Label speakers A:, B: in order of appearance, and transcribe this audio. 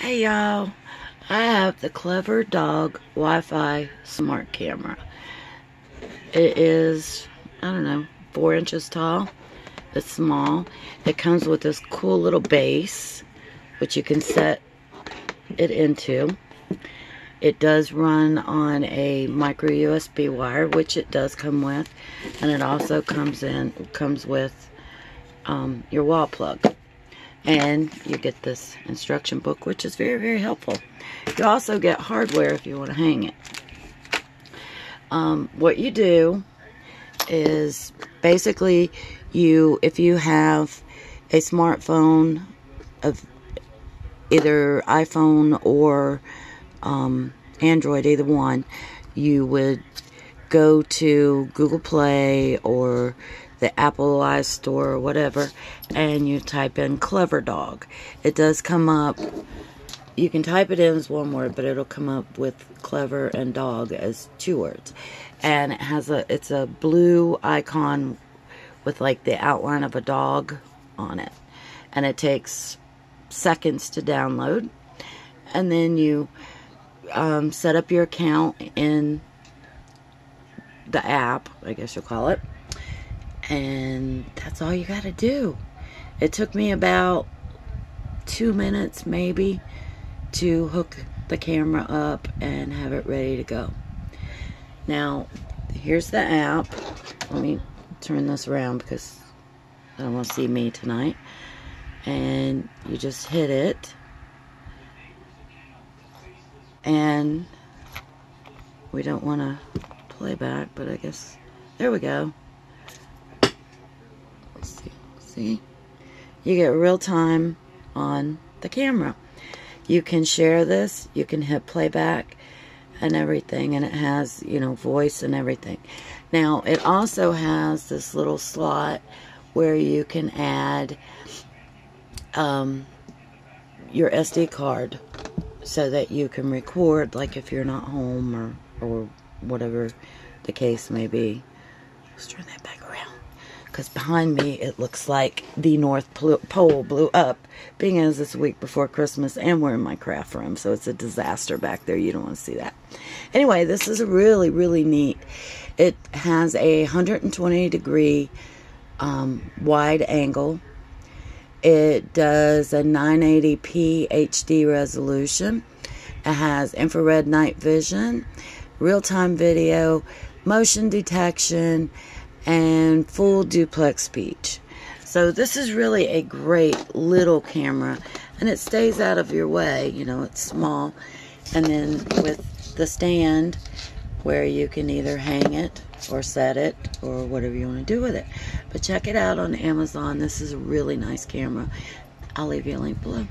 A: Hey y'all, I have the Clever Dog Wi-Fi smart camera. It is, I don't know, four inches tall. It's small. It comes with this cool little base, which you can set it into. It does run on a micro USB wire, which it does come with, and it also comes in comes with um, your wall plug and you get this instruction book which is very very helpful. You also get hardware if you want to hang it. Um, what you do is basically you if you have a smartphone of either iPhone or um, Android either one you would go to Google Play or the Apple iStore or whatever, and you type in Clever Dog. It does come up, you can type it in as one word, but it'll come up with Clever and Dog as two words. And it has a, it's a blue icon with like the outline of a dog on it. And it takes seconds to download. And then you um, set up your account in the app, I guess you'll call it and that's all you got to do. It took me about two minutes maybe to hook the camera up and have it ready to go. Now, here's the app. Let me turn this around because I don't want to see me tonight. And you just hit it. And we don't want to play back, but I guess, there we go. See? You get real time on the camera. You can share this. You can hit playback and everything. And it has, you know, voice and everything. Now, it also has this little slot where you can add um, your SD card so that you can record, like if you're not home or, or whatever the case may be. Let's turn that back around because behind me it looks like the North Pole blew up, being as it's a week before Christmas and we're in my craft room, so it's a disaster back there. You don't want to see that. Anyway, this is really, really neat. It has a 120 degree um, wide angle. It does a 980p HD resolution. It has infrared night vision, real-time video, motion detection, and full duplex speech. So this is really a great little camera and it stays out of your way, you know, it's small. And then with the stand where you can either hang it or set it or whatever you want to do with it. But check it out on Amazon. This is a really nice camera. I'll leave you a link below.